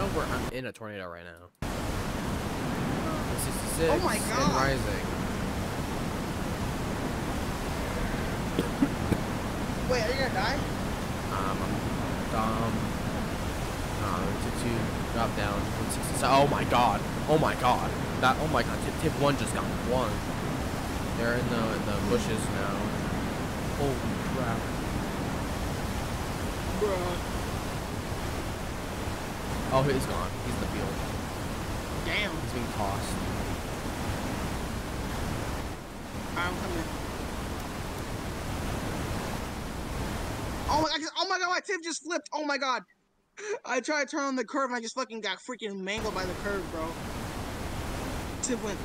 know we're I'm in a tornado right now. 66 Oh my and God. rising. Wait, are you gonna die? Um, I'm, um, um, to two, drop down, 167. Oh my god. Oh my god. That, oh my god. Tip, tip one just got one. They're in the, in the bushes now. Holy crap. Bruh. Oh, he's gone. He's in the field. Damn. He's being tossed. I'm coming. Oh my god, oh my god, my tip just flipped. Oh my god. I tried to turn on the curve and I just fucking got freaking mangled by the curve, bro. Tip went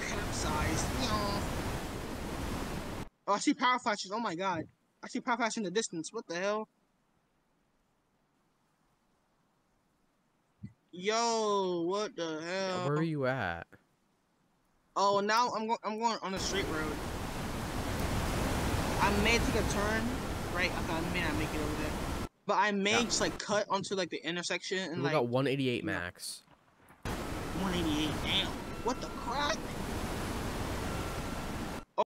capsized. Oh, I see power flashes. Oh my god. I see power flashes in the distance. What the hell? Yo, what the hell? Where are you at? Oh, now I'm going. I'm going on a straight road. I may take a turn, right? I thought I may not make it over there, but I may Yeah. just like cut onto like the intersection and We like got 188 max. 188. Damn, what the crap?